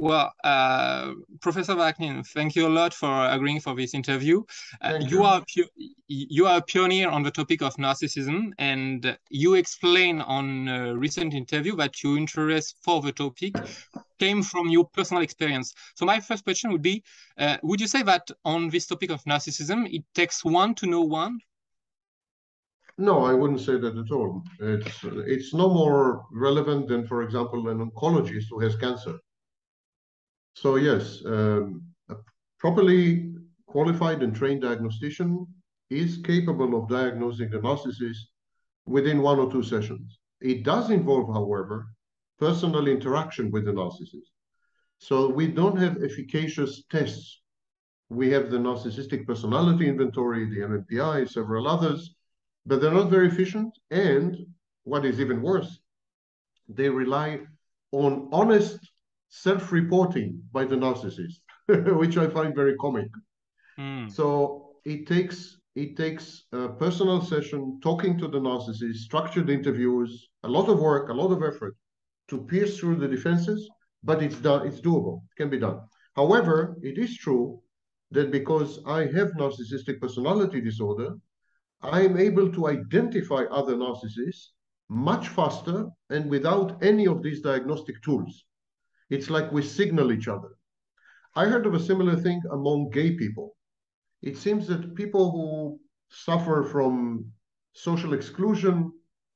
Well, uh, Professor Vaknin, thank you a lot for agreeing for this interview. Uh, you, you, are you are a pioneer on the topic of narcissism, and you explain on a recent interview that your interest for the topic came from your personal experience. So my first question would be, uh, would you say that on this topic of narcissism, it takes one to know one? No, I wouldn't say that at all. It's it's no more relevant than, for example, an oncologist who has cancer so yes, um, a properly qualified and trained diagnostician is capable of diagnosing a narcissist within one or two sessions. It does involve, however, personal interaction with the narcissist. So we don't have efficacious tests. We have the narcissistic personality inventory, the MMPI, several others, but they're not very efficient. And what is even worse, they rely on honest self-reporting by the narcissist, which I find very comic. Mm. So it takes it takes a personal session, talking to the narcissist, structured interviews, a lot of work, a lot of effort to pierce through the defenses, but it's done, it's doable, it can be done. However, it is true that because I have narcissistic personality disorder, I am able to identify other narcissists much faster and without any of these diagnostic tools. It's like we signal each other. I heard of a similar thing among gay people. It seems that people who suffer from social exclusion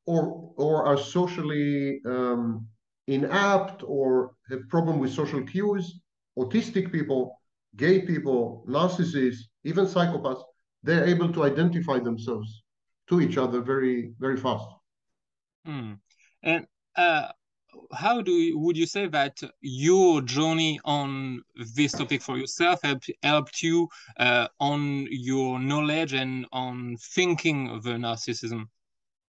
or, or are socially um, inapt or have problem with social cues, autistic people, gay people, narcissists, even psychopaths, they're able to identify themselves to each other very, very fast. Mm. And uh, how do you, would you say that your journey on this topic for yourself helped, helped you uh, on your knowledge and on thinking of narcissism?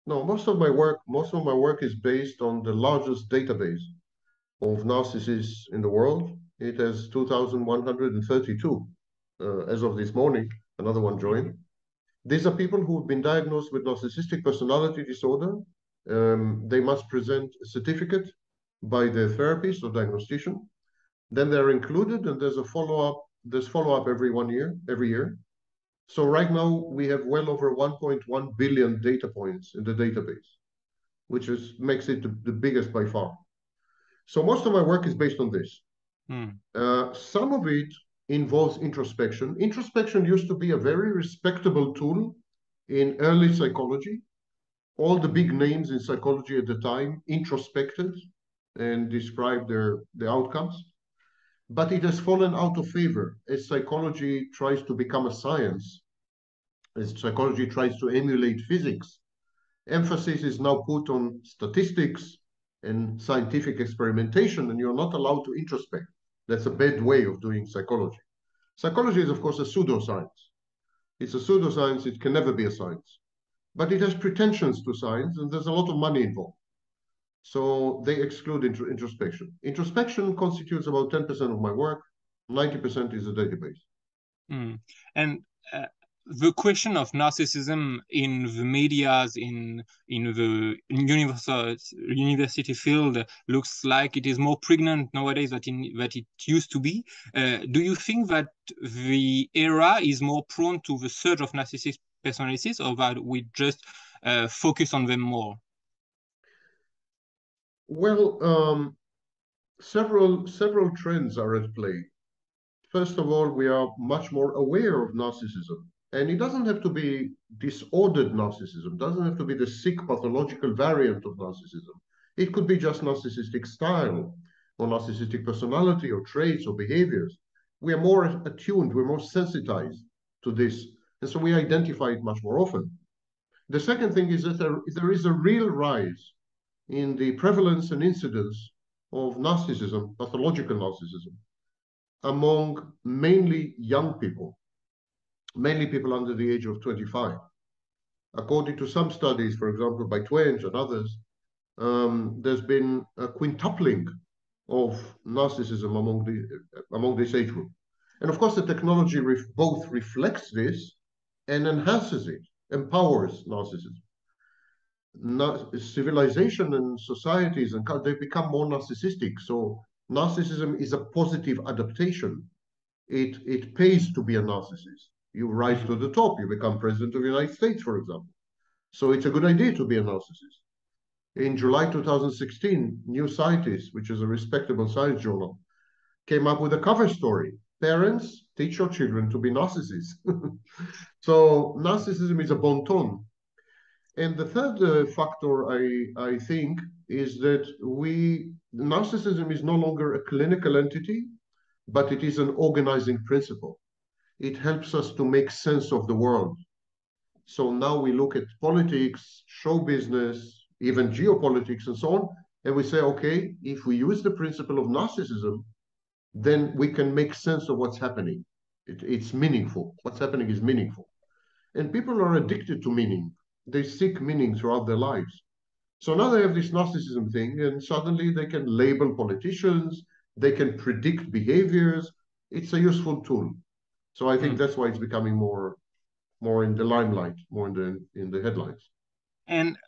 No, most of my work, most of my work is based on the largest database of narcissists in the world. It has 2,132 uh, as of this morning. Another one joined. These are people who have been diagnosed with narcissistic personality disorder um, they must present a certificate by the therapist or diagnostician. Then they're included, and there's a follow-up. There's follow-up every one year, every year. So right now we have well over 1.1 billion data points in the database, which is makes it the, the biggest by far. So most of my work is based on this. Hmm. Uh, some of it involves introspection. Introspection used to be a very respectable tool in early psychology all the big names in psychology at the time introspected and described their the outcomes. But it has fallen out of favor as psychology tries to become a science as psychology tries to emulate physics. Emphasis is now put on statistics and scientific experimentation and you're not allowed to introspect. That's a bad way of doing psychology. Psychology is of course a pseudoscience. It's a pseudoscience. It can never be a science but it has pretensions to science and there's a lot of money involved. So they exclude intro introspection. Introspection constitutes about 10% of my work, 90% is a database. Mm. And uh, the question of narcissism in the medias, in in the university university field, looks like it is more pregnant nowadays than in, that it used to be. Uh, do you think that the era is more prone to the surge of narcissistic personalities or that we just uh, focus on them more? Well, um, several several trends are at play. First of all, we are much more aware of narcissism. And it doesn't have to be disordered narcissism, doesn't have to be the sick pathological variant of narcissism. It could be just narcissistic style or narcissistic personality or traits or behaviors. We are more attuned, we're more sensitized to this and so we identify it much more often. The second thing is that there, there is a real rise in the prevalence and incidence of narcissism, pathological narcissism, among mainly young people, mainly people under the age of 25. According to some studies, for example, by Twenge and others, um, there's been a quintupling of narcissism among the among this age group. And of course, the technology ref both reflects this and enhances it, empowers narcissism. civilization and societies and they become more narcissistic. So narcissism is a positive adaptation. It, it pays to be a narcissist. You rise to the top, you become president of the United States, for example. So it's a good idea to be a narcissist. In July 2016, New Scientist, which is a respectable science journal, came up with a cover story. Parents teach your children to be narcissists. so narcissism is a bon ton. And the third uh, factor, I, I think, is that we narcissism is no longer a clinical entity, but it is an organizing principle. It helps us to make sense of the world. So now we look at politics, show business, even geopolitics, and so on, and we say, okay, if we use the principle of narcissism, then we can make sense of what's happening. It, it's meaningful. What's happening is meaningful. And people are addicted to meaning. They seek meaning throughout their lives. So now they have this narcissism thing, and suddenly they can label politicians, they can predict behaviors. It's a useful tool. So I think mm. that's why it's becoming more more in the limelight, more in the in the headlines. And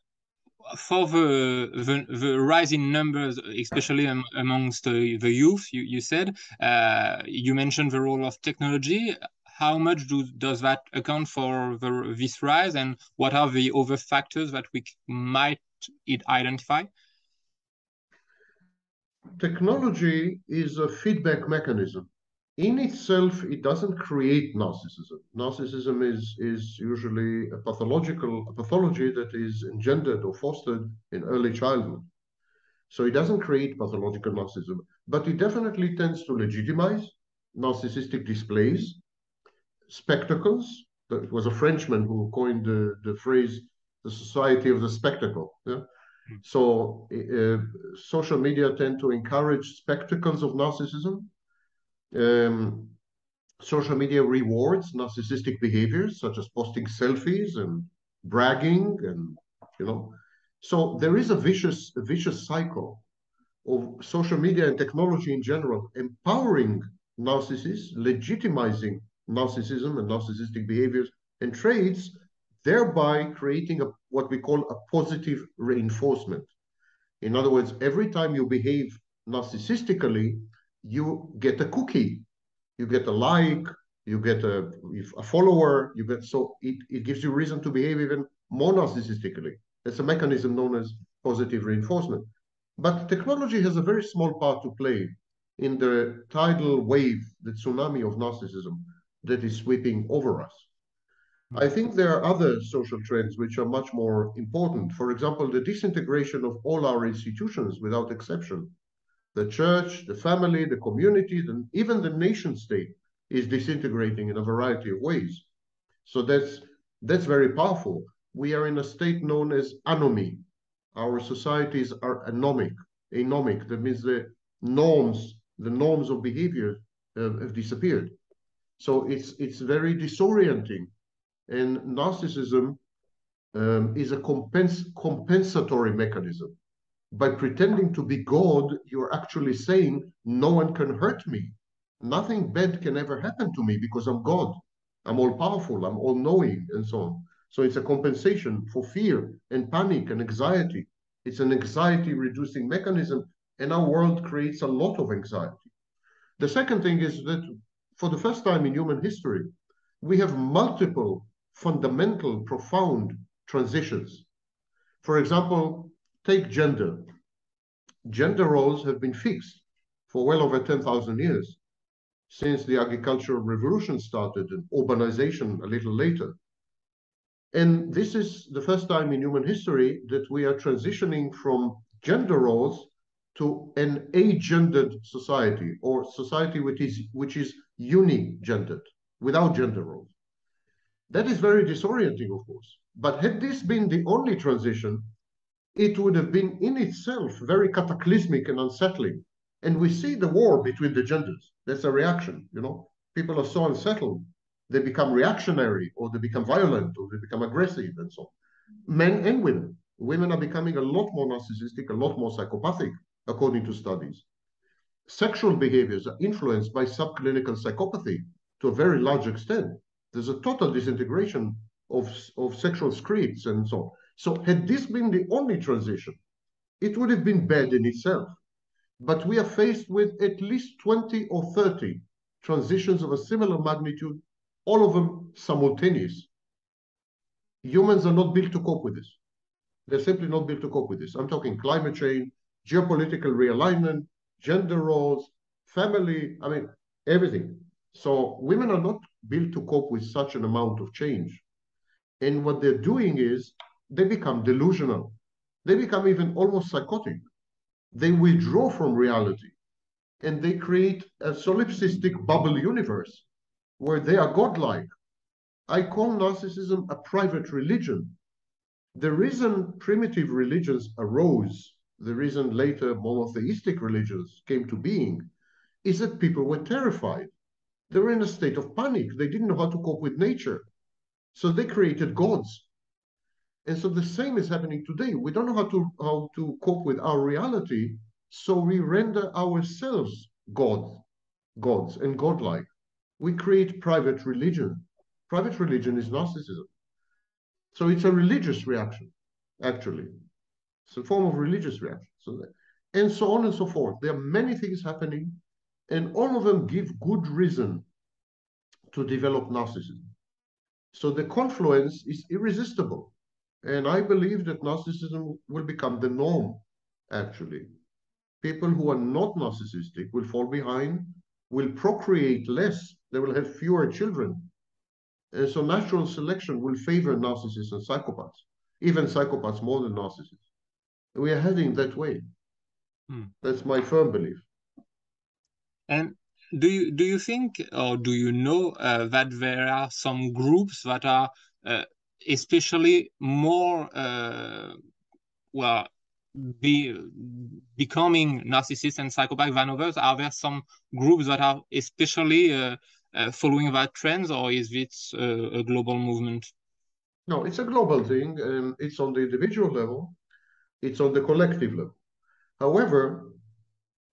for the, the, the rise in numbers, especially am, amongst the, the youth, you, you said, uh, you mentioned the role of technology. How much do, does that account for the, this rise, and what are the other factors that we might identify? Technology is a feedback mechanism in itself, it doesn't create narcissism. Narcissism is, is usually a pathological a pathology that is engendered or fostered in early childhood. So it doesn't create pathological narcissism, but it definitely tends to legitimize narcissistic displays, spectacles. It was a Frenchman who coined the, the phrase the society of the spectacle. Yeah? Hmm. So uh, social media tend to encourage spectacles of narcissism um, social media rewards narcissistic behaviors such as posting selfies and bragging and you know. So there is a vicious a vicious cycle of social media and technology in general empowering narcissists legitimizing narcissism and narcissistic behaviors and traits thereby creating a what we call a positive reinforcement. In other words every time you behave narcissistically you get a cookie, you get a like, you get a, a follower, you get so it, it gives you reason to behave even more narcissistically. It's a mechanism known as positive reinforcement. But technology has a very small part to play in the tidal wave, the tsunami of narcissism that is sweeping over us. I hmm. think there are other social trends which are much more important. For example, the disintegration of all our institutions without exception the church, the family, the community, and even the nation state is disintegrating in a variety of ways. So that's that's very powerful. We are in a state known as anomie. Our societies are anomic. Anomic. That means the norms, the norms of behavior uh, have disappeared. So it's it's very disorienting, and narcissism um, is a compens compensatory mechanism by pretending to be God, you're actually saying, no one can hurt me. Nothing bad can ever happen to me because I'm God. I'm all powerful, I'm all knowing, and so on. So it's a compensation for fear and panic and anxiety. It's an anxiety reducing mechanism, and our world creates a lot of anxiety. The second thing is that for the first time in human history, we have multiple fundamental, profound transitions. For example, Take gender. Gender roles have been fixed for well over 10,000 years since the agricultural revolution started and urbanization a little later. And this is the first time in human history that we are transitioning from gender roles to an agendered society or society which is which is unigendered without gender roles. That is very disorienting, of course. But had this been the only transition, it would have been in itself very cataclysmic and unsettling. And we see the war between the genders. That's a reaction, you know. People are so unsettled, they become reactionary, or they become violent, or they become aggressive, and so on. Men and women. Women are becoming a lot more narcissistic, a lot more psychopathic, according to studies. Sexual behaviors are influenced by subclinical psychopathy to a very large extent. There's a total disintegration of, of sexual scripts and so on. So had this been the only transition, it would have been bad in itself. but we are faced with at least 20 or 30 transitions of a similar magnitude, all of them simultaneous. Humans are not built to cope with this. They're simply not built to cope with this. I'm talking climate change, geopolitical realignment, gender roles, family, I mean, everything. So women are not built to cope with such an amount of change. And what they're doing is they become delusional. They become even almost psychotic. They withdraw from reality and they create a solipsistic bubble universe where they are godlike. I call narcissism a private religion. The reason primitive religions arose, the reason later monotheistic religions came to being, is that people were terrified. They were in a state of panic. They didn't know how to cope with nature. So they created gods. And so the same is happening today. We don't know how to, how to cope with our reality. So we render ourselves God, gods and godlike. We create private religion. Private religion is narcissism. So it's a religious reaction, actually. It's a form of religious reaction. So that, and so on and so forth. There are many things happening, and all of them give good reason to develop narcissism. So the confluence is irresistible. And I believe that narcissism will become the norm, actually people who are not narcissistic will fall behind, will procreate less, they will have fewer children. And so natural selection will favor narcissists and psychopaths, even psychopaths more than narcissists. We are heading that way. Hmm. That's my firm belief. And do you do you think or do you know uh, that there are some groups that are uh, especially more uh, well be becoming narcissists and psychopaths than others? Are there some groups that are especially uh, uh, following that trend, or is it uh, a global movement? No, it's a global thing. and it's on the individual level. It's on the collective level. However,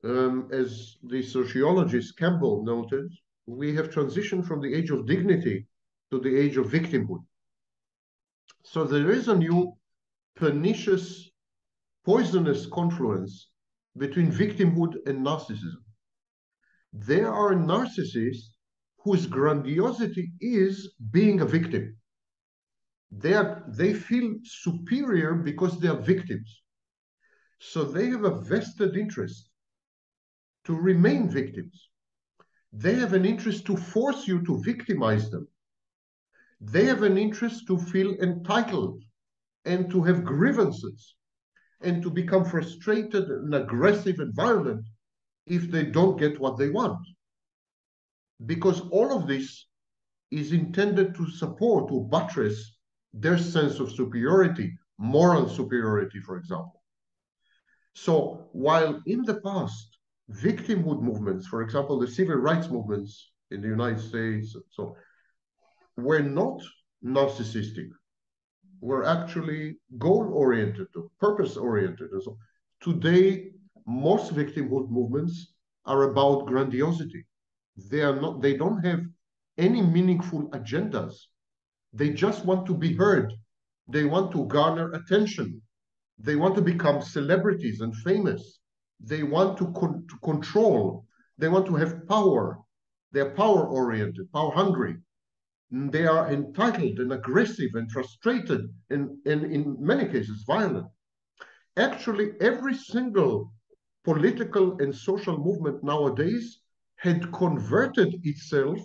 um, as the sociologist Campbell noted, we have transitioned from the age of dignity to the age of victimhood. So there is a new pernicious poisonous confluence between victimhood and narcissism. There are narcissists whose grandiosity is being a victim. They, are, they feel superior because they are victims. So they have a vested interest to remain victims. They have an interest to force you to victimize them. They have an interest to feel entitled and to have grievances and to become frustrated and aggressive and violent if they don't get what they want. Because all of this is intended to support or buttress their sense of superiority, moral superiority, for example. So while in the past, victimhood movements, for example, the civil rights movements in the United States, so were not narcissistic were actually goal-oriented, purpose-oriented. And so today, most victimhood movements are about grandiosity. They are not. They don't have any meaningful agendas. They just want to be heard. They want to garner attention. They want to become celebrities and famous. They want to, con to control. They want to have power. They're power-oriented, power-hungry they are entitled and aggressive and frustrated and, and in many cases violent. Actually, every single political and social movement nowadays had converted itself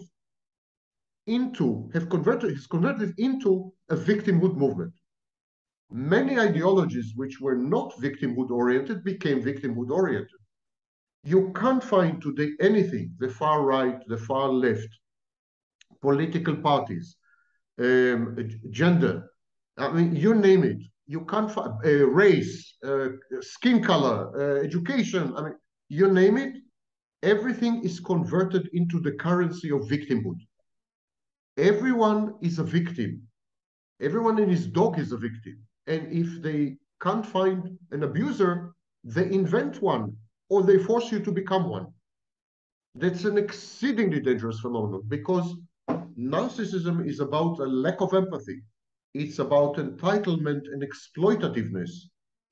into, have converted, has converted into a victimhood movement. Many ideologies which were not victimhood oriented became victimhood oriented. You can't find today anything, the far right, the far left, political parties, um, gender, I mean, you name it. You can't find uh, race, uh, skin color, uh, education. I mean, you name it. Everything is converted into the currency of victimhood. Everyone is a victim. Everyone in his dog is a victim. And if they can't find an abuser, they invent one or they force you to become one. That's an exceedingly dangerous phenomenon because narcissism is about a lack of empathy. It's about entitlement and exploitativeness.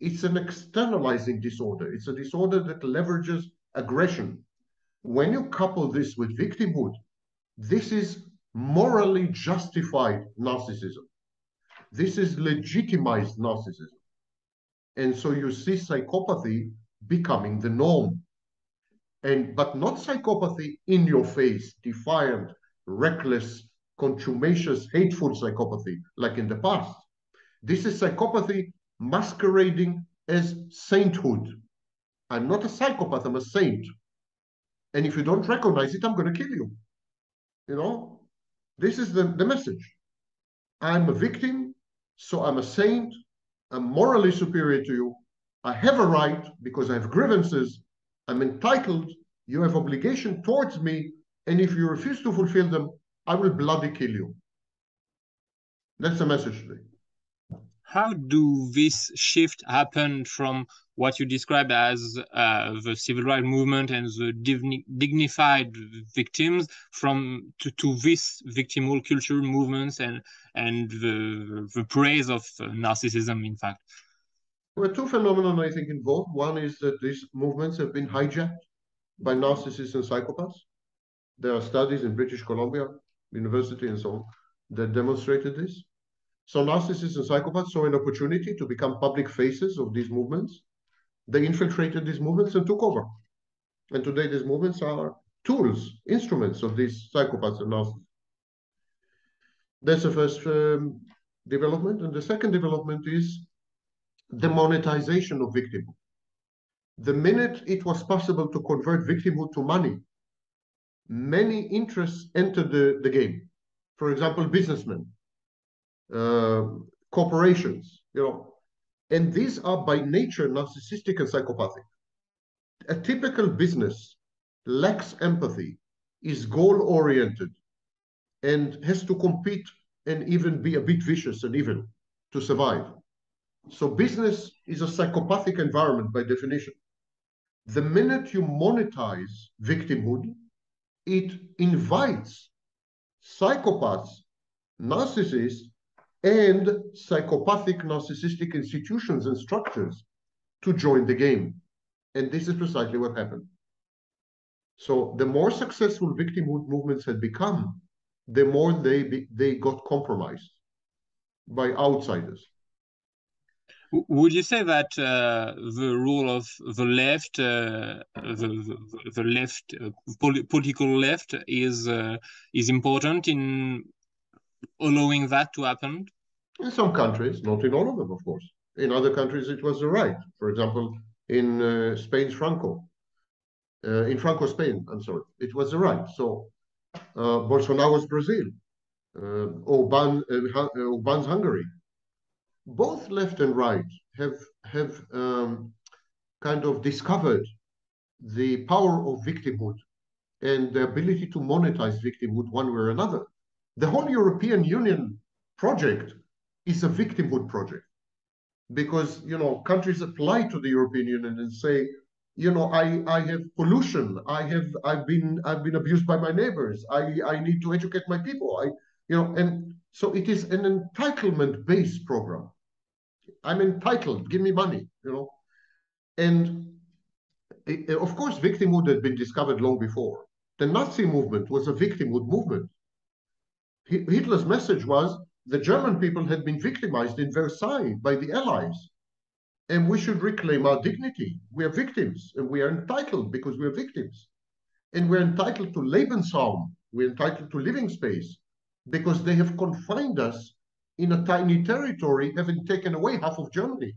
It's an externalizing disorder. It's a disorder that leverages aggression. When you couple this with victimhood, this is morally justified narcissism. This is legitimized narcissism. And so you see psychopathy becoming the norm. And but not psychopathy in your face, defiant, reckless, contumacious, hateful psychopathy like in the past. This is psychopathy masquerading as sainthood. I'm not a psychopath, I'm a saint. And if you don't recognize it, I'm going to kill you. You know, this is the, the message. I'm a victim, so I'm a saint. I'm morally superior to you. I have a right because I have grievances. I'm entitled. You have obligation towards me. And if you refuse to fulfill them, I will bloody kill you. That's the message today. How do this shift happen from what you describe as uh, the civil rights movement and the dignified victims from to, to this victimal culture movements and and the, the praise of uh, narcissism in fact there are two phenomena i think involved one is that these movements have been hijacked by narcissists and psychopaths there are studies in british columbia University and so on that demonstrated this. So narcissists and psychopaths saw an opportunity to become public faces of these movements. They infiltrated these movements and took over. And today these movements are tools, instruments of these psychopaths and narcissists. That's the first um, development. And the second development is the monetization of victimhood. The minute it was possible to convert victimhood to money, many interests enter the, the game. For example, businessmen, uh, corporations, you know, and these are by nature narcissistic and psychopathic. A typical business lacks empathy, is goal oriented, and has to compete and even be a bit vicious and evil to survive. So business is a psychopathic environment by definition. The minute you monetize victimhood, it invites psychopaths, narcissists, and psychopathic narcissistic institutions and structures to join the game. And this is precisely what happened. So the more successful victimhood movements had become, the more they, be, they got compromised by outsiders. Would you say that uh, the role of the left, uh, the, the, the left uh, political left, is uh, is important in allowing that to happen? In some countries, not in all of them, of course. In other countries, it was the right. For example, in uh, Spain's Franco, uh, in Franco Spain, I'm sorry, it was the right. So Bolsonaro's Brazil, Orban, Orban's Hungary, both left and right have have um, kind of discovered the power of victimhood and the ability to monetize victimhood one way or another. The whole European Union project is a victimhood project because you know countries apply to the European Union and say, you know, I, I have pollution, I have I've been I've been abused by my neighbors, I, I need to educate my people. I you know, and so it is an entitlement-based program. I'm entitled. Give me money, you know. And it, of course, victimhood had been discovered long before. The Nazi movement was a victimhood movement. Hitler's message was the German people had been victimized in Versailles by the Allies, and we should reclaim our dignity. We are victims, and we are entitled because we are victims. And we're entitled to Lebensraum, we're entitled to living space, because they have confined us in a tiny territory, having taken away half of Germany.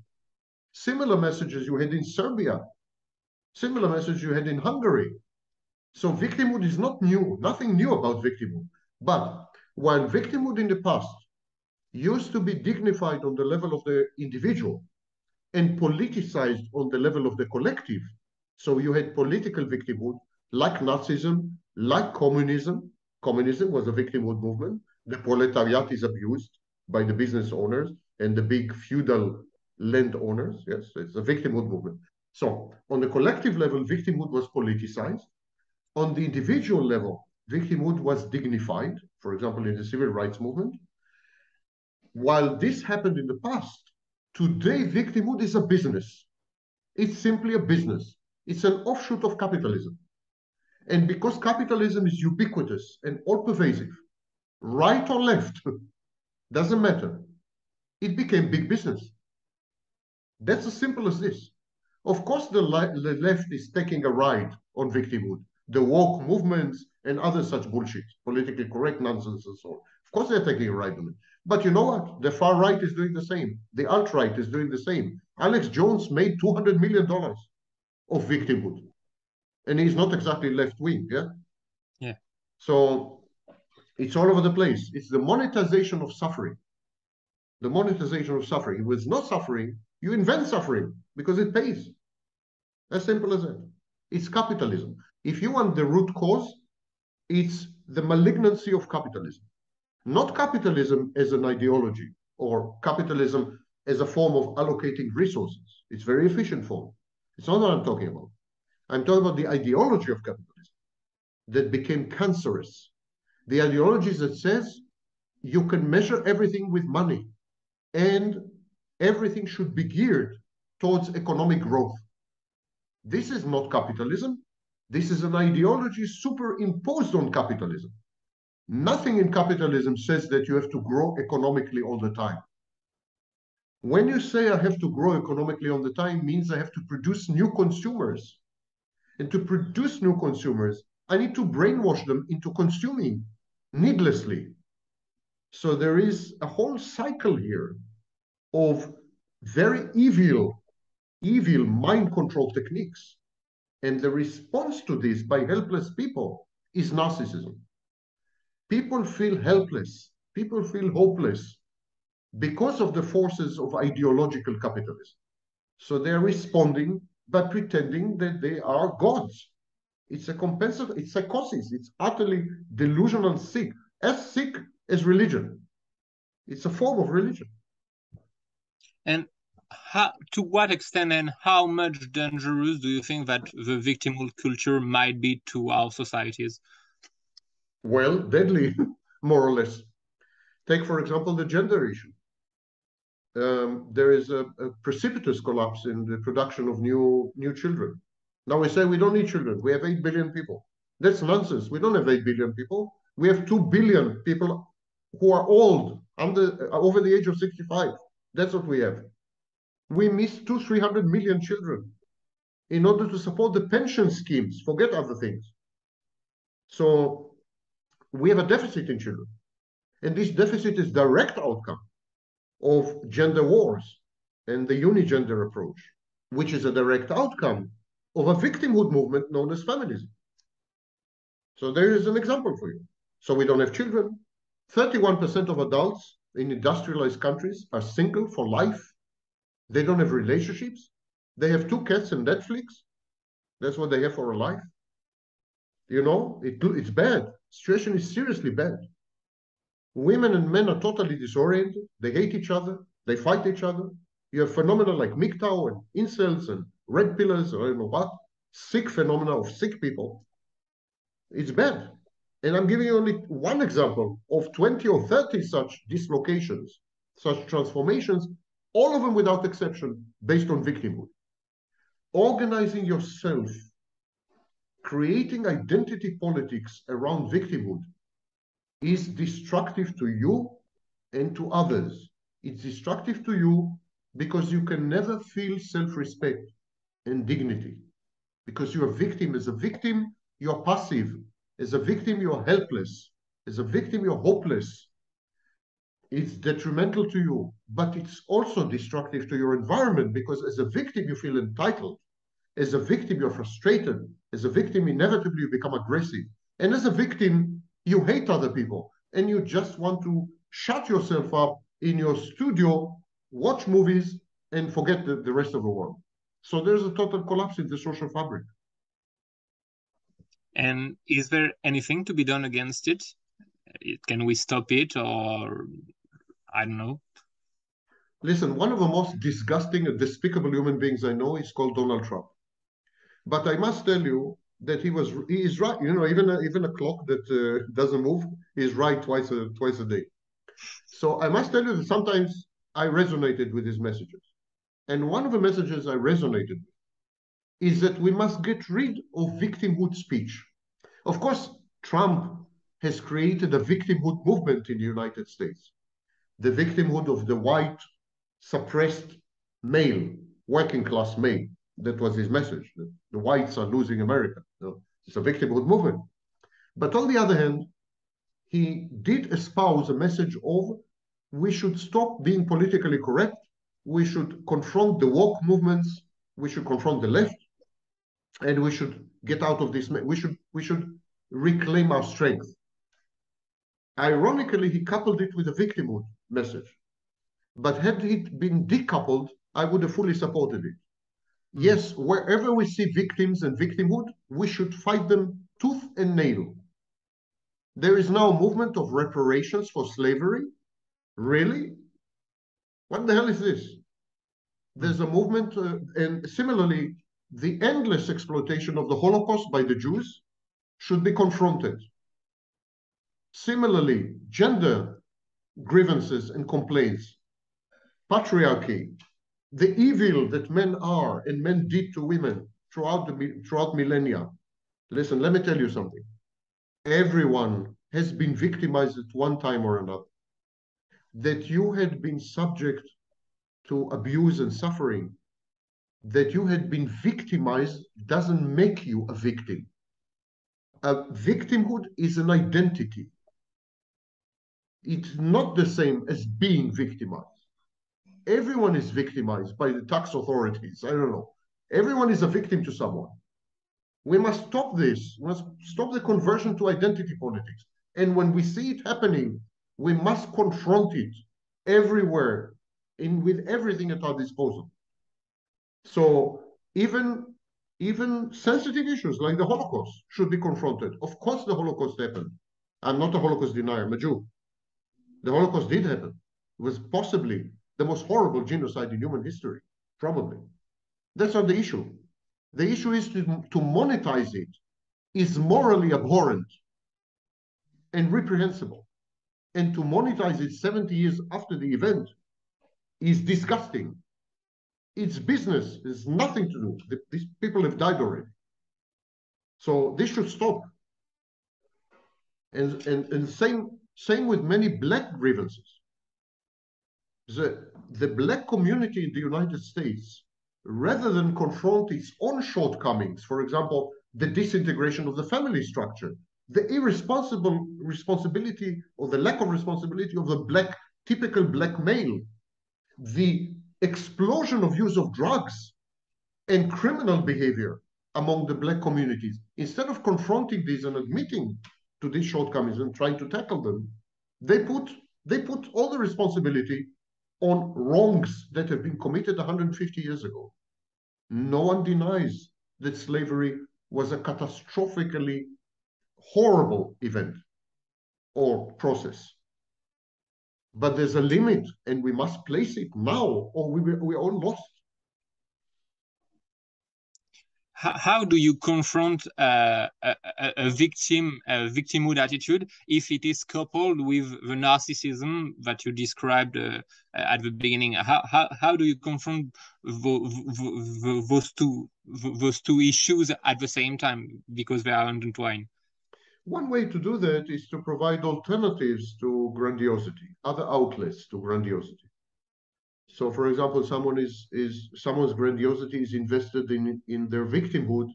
Similar messages you had in Serbia. Similar messages you had in Hungary. So victimhood is not new, nothing new about victimhood. But while victimhood in the past used to be dignified on the level of the individual and politicized on the level of the collective, so you had political victimhood like Nazism, like communism. Communism was a victimhood movement. The proletariat is abused by the business owners and the big feudal landowners. Yes, it's a victimhood movement. So on the collective level, victimhood was politicized. On the individual level, victimhood was dignified, for example, in the civil rights movement. While this happened in the past, Today, victimhood is a business. It's simply a business. It's an offshoot of capitalism. And because capitalism is ubiquitous and all pervasive, right or left, doesn't matter, it became big business. That's as simple as this. Of course, the, the left is taking a ride on victimhood, the woke movements and other such bullshit, politically correct nonsense and so on. Of course, they're taking a ride on it. But you know what? The far right is doing the same. The alt right is doing the same. Alex Jones made $200 million of victimhood. And he's not exactly left wing, yeah? Yeah. So it's all over the place. It's the monetization of suffering. The monetization of suffering. With no suffering, you invent suffering because it pays. As simple as that. It's capitalism. If you want the root cause, it's the malignancy of capitalism. Not capitalism as an ideology or capitalism as a form of allocating resources. It's very efficient form. It's not what I'm talking about. I'm talking about the ideology of capitalism that became cancerous. The ideology that says you can measure everything with money and everything should be geared towards economic growth. This is not capitalism. This is an ideology superimposed on capitalism. Nothing in capitalism says that you have to grow economically all the time. When you say I have to grow economically all the time means I have to produce new consumers. And to produce new consumers, I need to brainwash them into consuming needlessly. So there is a whole cycle here of very evil, evil mind control techniques. And the response to this by helpless people is narcissism. People feel helpless. People feel hopeless because of the forces of ideological capitalism. So they're responding by pretending that they are gods. It's a compensatory, it's psychosis, it's utterly delusional sick, as sick as religion. It's a form of religion. And how, to what extent and how much dangerous do you think that the victimhood culture might be to our societies? Well, deadly, more or less. Take, for example, the gender issue. Um, there is a, a, precipitous collapse in the production of new new children. Now we say we don't need children. We have 8 billion people. That's nonsense. We don't have 8 billion people. We have 2 billion people who are old, under, uh, over the age of 65. That's what we have. We miss two, 300 million children in order to support the pension schemes. Forget other things. So we have a deficit in children. And this deficit is direct outcome of gender wars and the unigender approach, which is a direct outcome of a victimhood movement known as feminism. So there is an example for you. So we don't have children. 31% of adults in industrialized countries are single for life. They don't have relationships. They have two cats and Netflix. That's what they have for a life. You know, it, it's bad. Situation is seriously bad. Women and men are totally disoriented. They hate each other. They fight each other. You have phenomena like MGTOW and incels and red pillars or don't know what. Sick phenomena of sick people. It's bad. And I'm giving you only one example of 20 or 30 such dislocations, such transformations, all of them without exception, based on victimhood. Organizing yourself, creating identity politics around victimhood is destructive to you and to others. It's destructive to you because you can never feel self-respect and dignity. Because you're a victim. As a victim, you're passive. As a victim, you're helpless. As a victim, you're hopeless. It's detrimental to you, but it's also destructive to your environment because as a victim, you feel entitled. As a victim, you're frustrated. As a victim, inevitably, you become aggressive. And as a victim, you hate other people and you just want to shut yourself up in your studio, watch movies, and forget the, the rest of the world. So there's a total collapse in the social fabric. And is there anything to be done against it? Can we stop it or I don't know? Listen, one of the most disgusting and despicable human beings I know is called Donald Trump. But I must tell you, that he was he is right. You know, even a, even a clock that uh, doesn't move is right twice a twice a day. So I must tell you that sometimes I resonated with his messages. And one of the messages I resonated with is that we must get rid of victimhood speech. Of course, Trump has created a victimhood movement in the United States. The victimhood of the white, suppressed male, working class male. That was his message. That the whites are losing America. it's a victimhood movement. But on the other hand, he did espouse a message of we should stop being politically correct. We should confront the woke movements. We should confront the left, and we should get out of this. We should we should reclaim our strength. Ironically, he coupled it with a victimhood message. But had it been decoupled, I would have fully supported it. Hmm. Yes, wherever we see victims and victimhood, we should fight them tooth and nail. There is now a movement of reparations for slavery. Really? What the hell is this? There's a movement, uh, and similarly, the endless exploitation of the Holocaust by the Jews should be confronted. Similarly, gender grievances and complaints, patriarchy, the evil that men are and men did to women throughout the throughout millennia. Listen, let me tell you something. Everyone has been victimized at one time or another. That you had been subject to abuse and suffering, that you had been victimized doesn't make you a victim. A victimhood is an identity. It's not the same as being victimized. Everyone is victimized by the tax authorities. I don't know. Everyone is a victim to someone. We must stop this. We must stop the conversion to identity politics. And when we see it happening, we must confront it everywhere in with everything at our disposal. So even even sensitive issues like the Holocaust should be confronted. Of course, the Holocaust happened. I'm not a Holocaust denier, I'm a Jew. The Holocaust did happen. It was possibly the most horrible genocide in human history, probably. That's not the issue. The issue is to, to monetize it is morally abhorrent and reprehensible. And to monetize it 70 years after the event is disgusting. It's business. There's nothing to do. The, these people have died already. So this should stop. And, and, and same, same with many black grievances. The, the black community in the United States rather than confront its own shortcomings, for example, the disintegration of the family structure, the irresponsible responsibility or the lack of responsibility of the black, typical black male, the explosion of use of drugs and criminal behavior among the black communities. Instead of confronting these and admitting to these shortcomings and trying to tackle them, they put they put all the responsibility on wrongs that have been committed 150 years ago. No one denies that slavery was a catastrophically horrible event or process. But there's a limit, and we must place it now, or we, we're all lost. How, how do you confront uh, a, a, victim a victimhood attitude if it is coupled with the narcissism that you described uh, at the beginning? How, how, how do you confront those two those two issues at the same time? Because they are intertwined one way to do that is to provide alternatives to grandiosity other outlets to grandiosity so, for example, someone is is someone's grandiosity is invested in in their victimhood.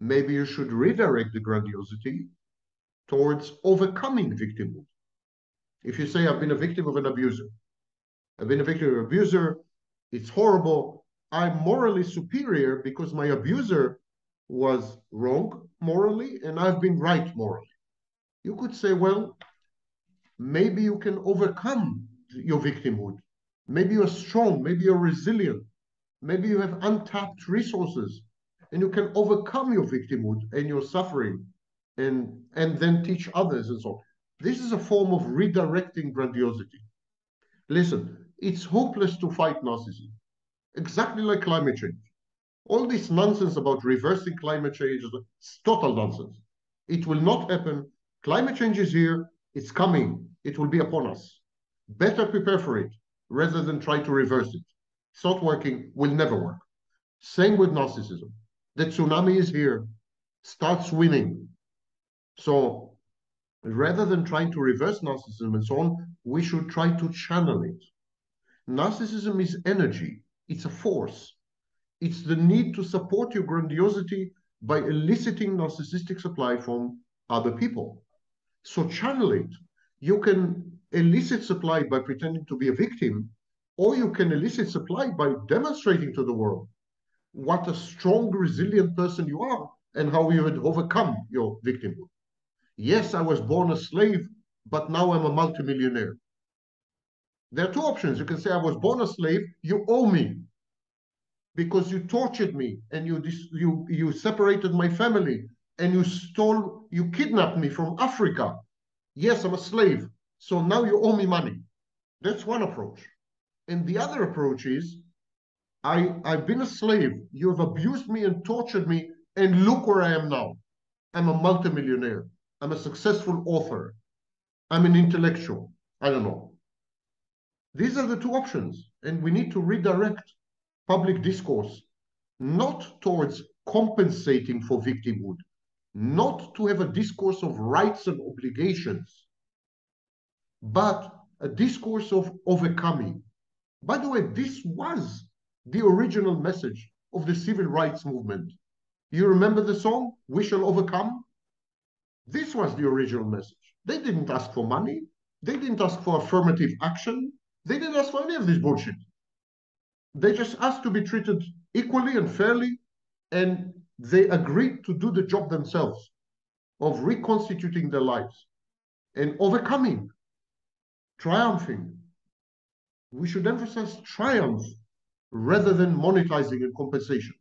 Maybe you should redirect the grandiosity towards overcoming victimhood. If you say, "I've been a victim of an abuser," I've been a victim of an abuser. It's horrible. I'm morally superior because my abuser was wrong morally and I've been right morally. You could say, well, maybe you can overcome your victimhood Maybe you're strong, maybe you're resilient, maybe you have untapped resources, and you can overcome your victimhood and your suffering and, and then teach others and so on. This is a form of redirecting grandiosity. Listen, it's hopeless to fight narcissism, exactly like climate change. All this nonsense about reversing climate change is total nonsense. It will not happen. Climate change is here, it's coming, it will be upon us. Better prepare for it rather than try to reverse it. It's not working, will never work. Same with narcissism. The tsunami is here, start swimming. So rather than trying to reverse narcissism and so on, we should try to channel it. Narcissism is energy, it's a force. It's the need to support your grandiosity by eliciting narcissistic supply from other people. So channel it. You can elicit supply by pretending to be a victim, or you can elicit supply by demonstrating to the world what a strong, resilient person you are and how you would overcome your victimhood. Yes, I was born a slave, but now I'm a multimillionaire. There are two options. You can say, I was born a slave, you owe me because you tortured me and you, you, you separated my family and you stole, you kidnapped me from Africa. Yes, I'm a slave. So now you owe me money. That's one approach. And the other approach is, I, I've been a slave. You have abused me and tortured me. And look where I am now. I'm a multimillionaire. I'm a successful author. I'm an intellectual. I don't know. These are the two options. And we need to redirect public discourse not towards compensating for victimhood, not to have a discourse of rights and obligations, but a discourse of overcoming. By the way, this was the original message of the civil rights movement. You remember the song, We Shall Overcome? This was the original message. They didn't ask for money. They didn't ask for affirmative action. They didn't ask for any of this bullshit. They just asked to be treated equally and mm-hmm. fairly, and they agreed to do the job themselves of reconstituting their lives and overcoming, triumphing. We should emphasize triumph rather than monetizing and compensation.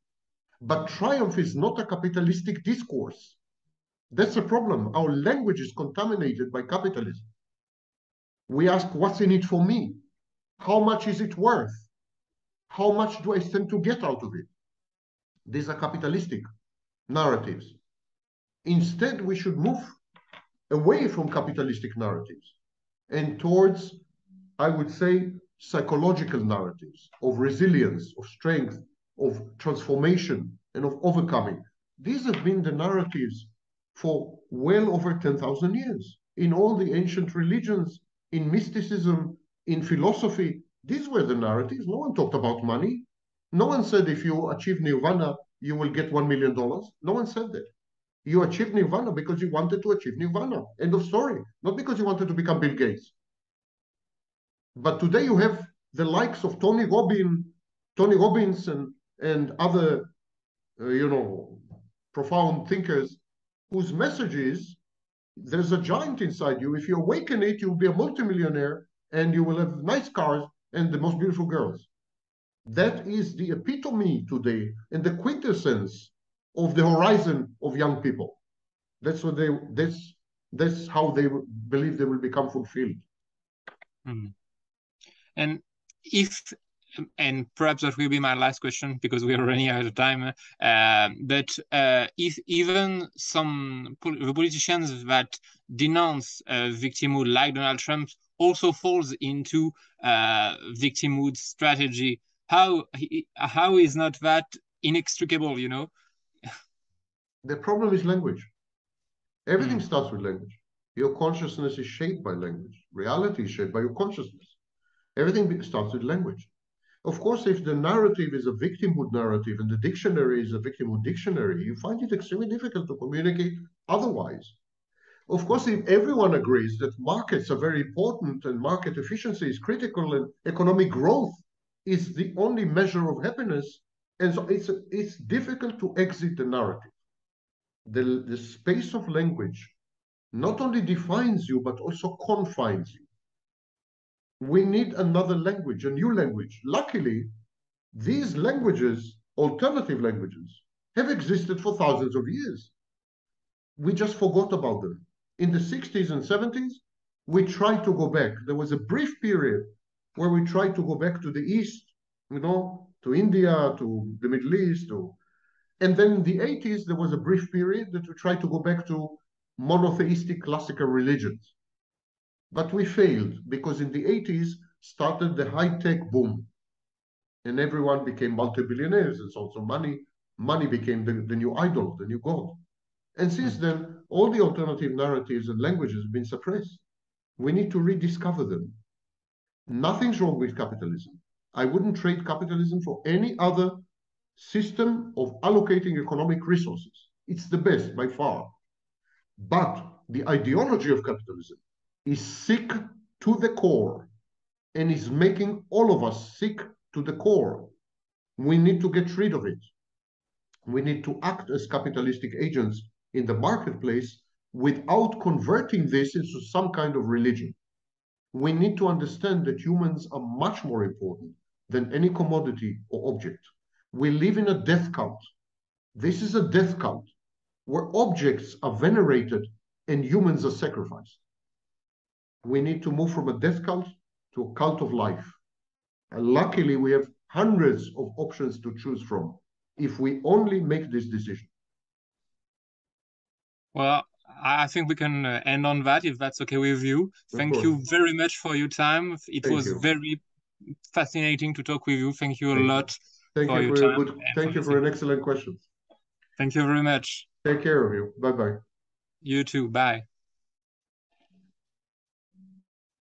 But triumph is not a capitalistic discourse. That's a problem. Our language is contaminated by capitalism. We ask, what's in it for me? How much is it worth? How much do I stand to get out of it? These are capitalistic narratives. Instead, we should move away from capitalistic narratives and towards, I would say, psychological narratives of resilience, of strength, of transformation, and of overcoming. These have been the narratives for well over 10,000 years in all the ancient religions, in mysticism, in philosophy. These were the narratives. No one talked about money. No one said if you achieve nirvana, you will get $1 million. No one said that. You achieved nirvana because you wanted to achieve nirvana. End of story. Not because you wanted to become Bill Gates. But today you have the likes of Tony Robbins, Tony Robbins and, and other, uh, you know, profound thinkers whose message is there's a giant inside you. If you awaken it, you'll be a multimillionaire and you will have nice cars and the most beautiful girls. That is the epitome today and the quintessence of the horizon of young people. That's what they that's that's how they believe they will become fulfilled. Mm. And if and perhaps that will be my last question because we are running out of time. Uh, but uh, if even some the politicians that denounce uh, victimhood, like Donald Trump, also falls into uh, victimhood strategy, how how is not that inextricable? You know. The problem is language. Everything mm. starts with language. Your consciousness is shaped by language. Reality is shaped by your consciousness. Everything starts with language. Of course, if the narrative is a victimhood narrative and the dictionary is a victimhood dictionary, you find it extremely difficult to communicate otherwise. Of course, if everyone agrees that markets are very important and market efficiency is critical and economic growth is the only measure of happiness, and so it's, it's difficult to exit the narrative the, the space of language not only defines you, but also confines you. We need another language, a new language. Luckily, these languages, alternative languages, have existed for thousands of years. We just forgot about them. In the 60s and 70s, we tried to go back. There was a brief period where we tried to go back to the East, you know, to India, to the Middle East, to and then in the 80s, there was a brief period that we tried to go back to monotheistic classical religions. But we failed because in the 80s, started the high-tech boom. And everyone became multi-billionaires and so on. So money, money became the, the new idol, the new god. And since then, all the alternative narratives and languages have been suppressed. We need to rediscover them. Nothing's wrong with capitalism. I wouldn't trade capitalism for any other system of allocating economic resources. It's the best by far. But the ideology of capitalism is sick to the core and is making all of us sick to the core. We need to get rid of it. We need to act as capitalistic agents in the marketplace without converting this into some kind of religion. We need to understand that humans are much more important than any commodity or object. We live in a death cult. This is a death cult where objects are venerated and humans are sacrificed. We need to move from a death cult to a cult of life. And luckily, we have hundreds of options to choose from if we only make this decision. Well, I think we can uh, end on that if that's okay with you. Thank you very much for your time. It thank was you. very fascinating to talk with you. Thank you a thank lot. Thank for you for your good, thank you for an excellent question. Thank you very much. Take care of you. Bye bye. You too. Bye.